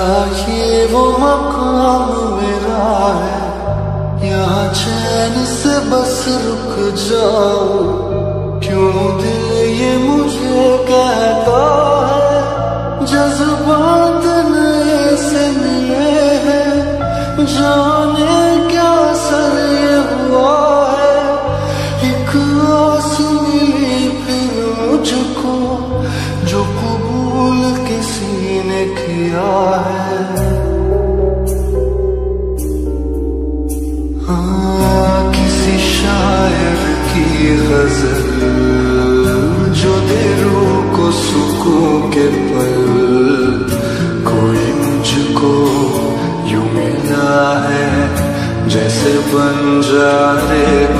چاہیے وہ مقام میرا ہے۔ یہاں چین سے بس رک جاؤ۔ کیوں دل یہ مجھے کہتا ہے؟ جذبات سے ملے ہیں۔ جاؤ Fıncarı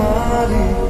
somebody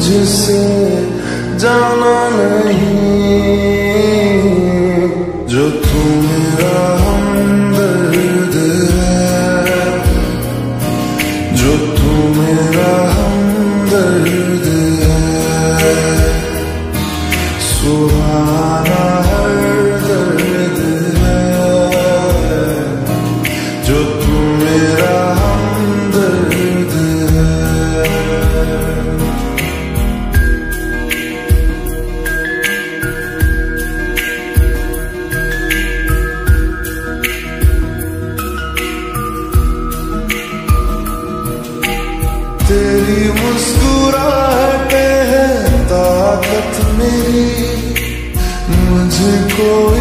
Just sit down on a hill. تیری مسکراہٹ ہے طاقت میری مجھ کو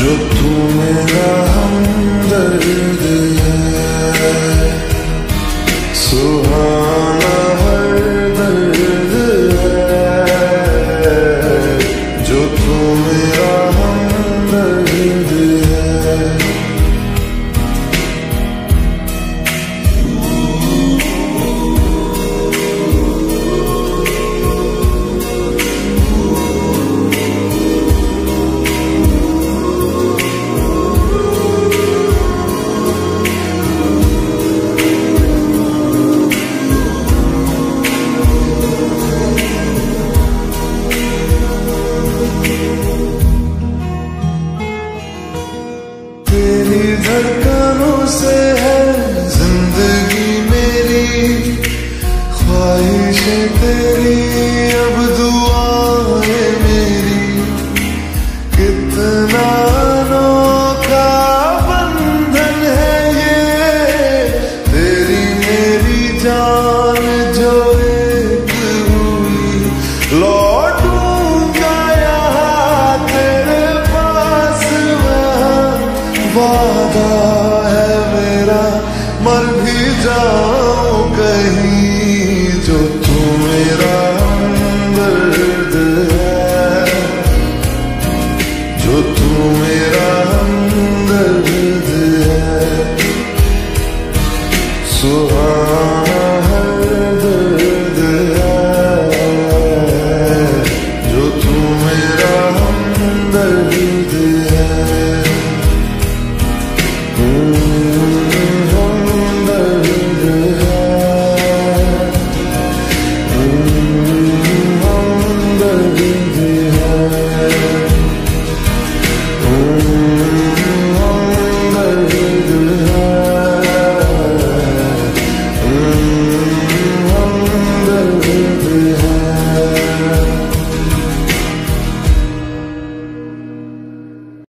جو تو میرا ہمدرد ہے۔ سہا دھڑکنوں سے ہے زندگی میری خواہش تیری۔